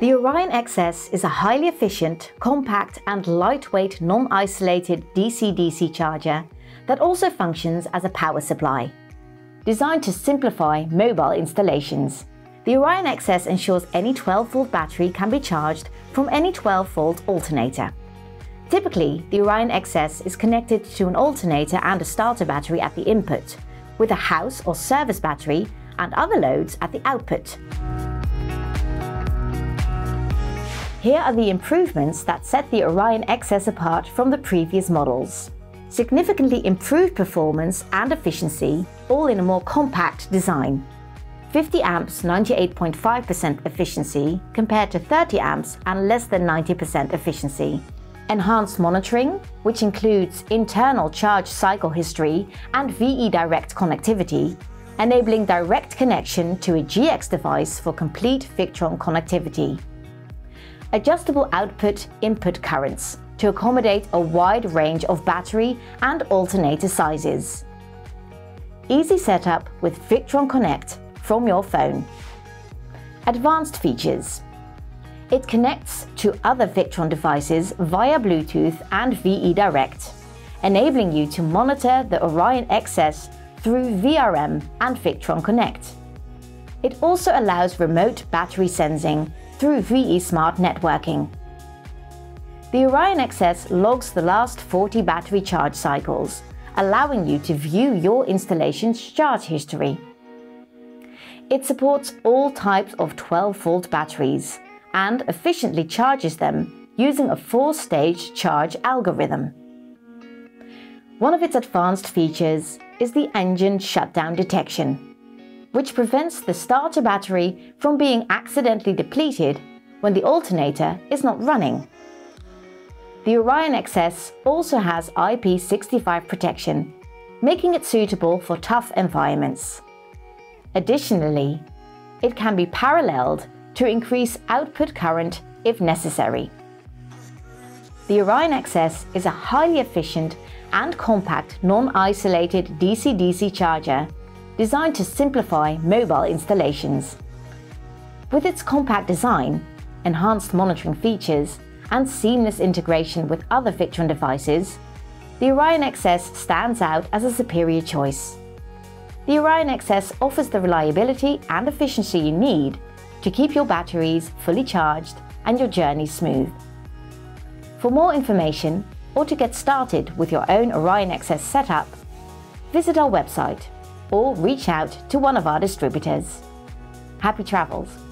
The Orion XS is a highly efficient, compact and lightweight non-isolated DC-DC charger that also functions as a power supply. Designed to simplify mobile installations, the Orion XS ensures any 12-volt battery can be charged from any 12-volt alternator. Typically, the Orion XS is connected to an alternator and a starter battery at the input, with a house or service battery and other loads at the output. Here are the improvements that set the Orion XS apart from the previous models. Significantly improved performance and efficiency, all in a more compact design. 50 amps 98.5% efficiency compared to 30 amps and less than 90% efficiency. Enhanced monitoring, which includes internal charge cycle history and VE Direct connectivity, enabling direct connection to a GX device for complete Victron connectivity adjustable output-input currents to accommodate a wide range of battery and alternator sizes. Easy setup with Victron Connect from your phone. Advanced features. It connects to other Victron devices via Bluetooth and VE Direct, enabling you to monitor the Orion XS through VRM and Victron Connect. It also allows remote battery sensing through VE Smart Networking. The Orion XS logs the last 40 battery charge cycles, allowing you to view your installation's charge history. It supports all types of 12-volt batteries and efficiently charges them using a four-stage charge algorithm. One of its advanced features is the engine shutdown detection which prevents the starter battery from being accidentally depleted when the alternator is not running. The Orion XS also has IP65 protection, making it suitable for tough environments. Additionally, it can be paralleled to increase output current if necessary. The Orion XS is a highly efficient and compact non-isolated DC-DC charger designed to simplify mobile installations. With its compact design, enhanced monitoring features, and seamless integration with other Victron devices, the Orion XS stands out as a superior choice. The Orion XS offers the reliability and efficiency you need to keep your batteries fully charged and your journey smooth. For more information or to get started with your own Orion XS setup, visit our website or reach out to one of our distributors. Happy travels!